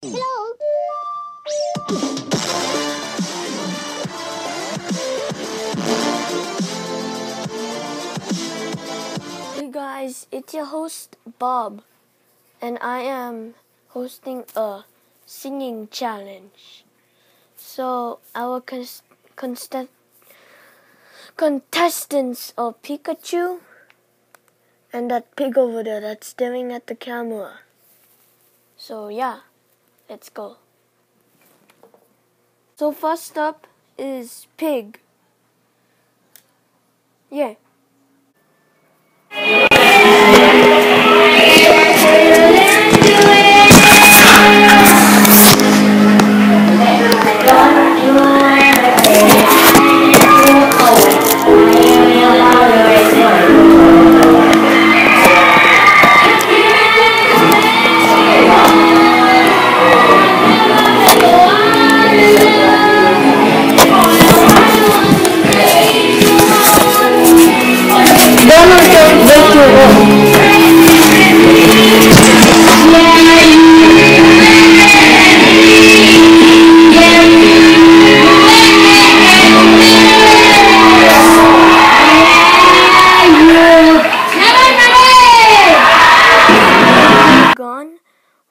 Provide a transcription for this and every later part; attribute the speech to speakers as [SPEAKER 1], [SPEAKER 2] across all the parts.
[SPEAKER 1] Hello.
[SPEAKER 2] Hey guys, it's your host Bob, and I am hosting a singing challenge. So our cons- constant contestants are Pikachu and that pig over there that's staring at the camera. So yeah, let's go. So first up is pig. Yeah.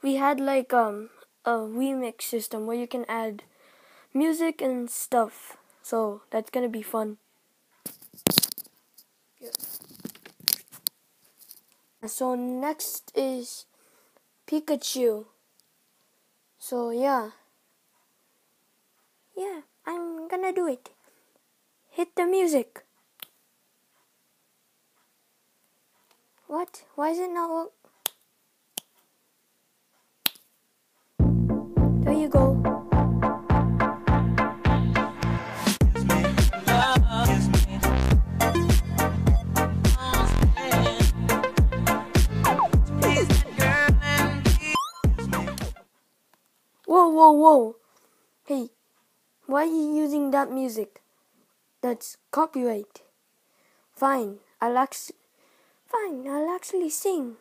[SPEAKER 2] We had like um a remix system where you can add music and stuff. So that's gonna be fun. So next is Pikachu. So yeah. Yeah, I'm gonna do it. Hit the music. What? Why is it not you go. Whoa, whoa, whoa. Hey, why are you using that music? That's copyright. Fine, I'll act- Fine, I'll actually sing.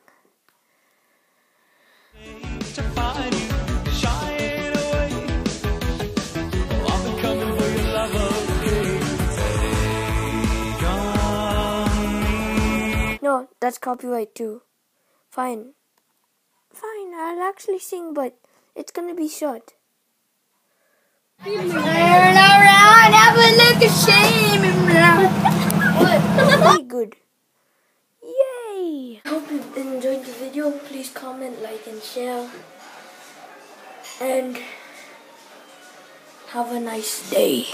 [SPEAKER 2] No, that's copyright too. Fine. Fine, I'll actually sing, but it's gonna be short.
[SPEAKER 1] Turn around, have a look at shame.
[SPEAKER 2] Very good. Yay! Hope you enjoyed the video. Please comment, like, and share. And have a nice day.